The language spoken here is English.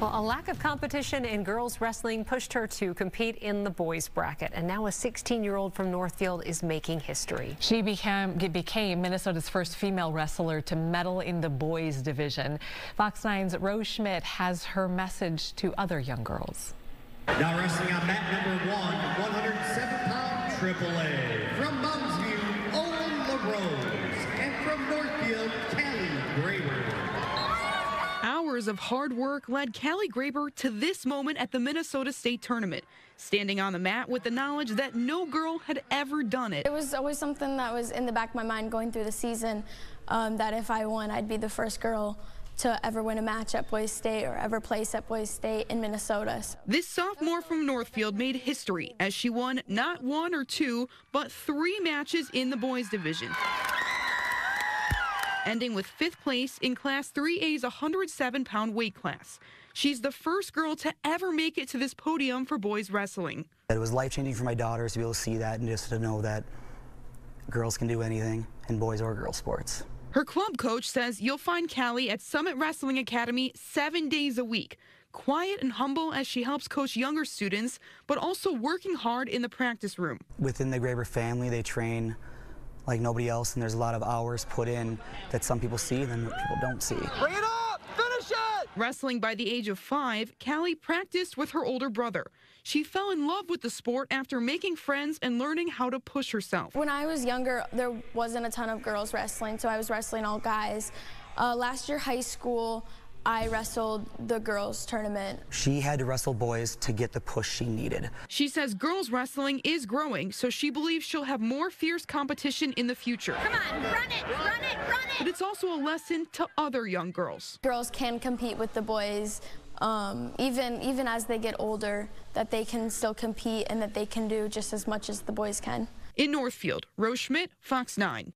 Well, a lack of competition in girls wrestling pushed her to compete in the boys bracket, and now a 16-year-old from Northfield is making history. She became, became Minnesota's first female wrestler to medal in the boys division. Fox 9's Rose Schmidt has her message to other young girls. Now wrestling on mat number one, 107-pound Triple A. From Mounds View, Owen LaRose. And from Northfield, Hours of hard work led Caley Graber to this moment at the Minnesota State Tournament, standing on the mat with the knowledge that no girl had ever done it. It was always something that was in the back of my mind going through the season, um, that if I won, I'd be the first girl to ever win a match at Boys State or ever place at Boys State in Minnesota. This sophomore from Northfield made history as she won not one or two, but three matches in the boys division ending with fifth place in Class 3A's 107 pound weight class. She's the first girl to ever make it to this podium for boys wrestling. It was life changing for my daughters to be able to see that and just to know that girls can do anything in boys or girls sports. Her club coach says you'll find Caley at Summit Wrestling Academy seven days a week. Quiet and humble as she helps coach younger students, but also working hard in the practice room. Within the Graber family, they train like nobody else, and there's a lot of hours put in that some people see and then people don't see. Bring it up! Finish it! Wrestling by the age of five, Caley practiced with her older brother. She fell in love with the sport after making friends and learning how to push herself. When I was younger, there wasn't a ton of girls wrestling, so I was wrestling all guys. Uh, last year, high school, I wrestled the girls tournament. She had to wrestle boys to get the push she needed. She says girls wrestling is growing, so she believes she'll have more fierce competition in the future. Come on, run it, run it, run it. But it's also a lesson to other young girls. Girls can compete with the boys. Um, even even as they get older, that they can still compete and that they can do just as much as the boys can. In Northfield, Rose Schmidt, Fox 9.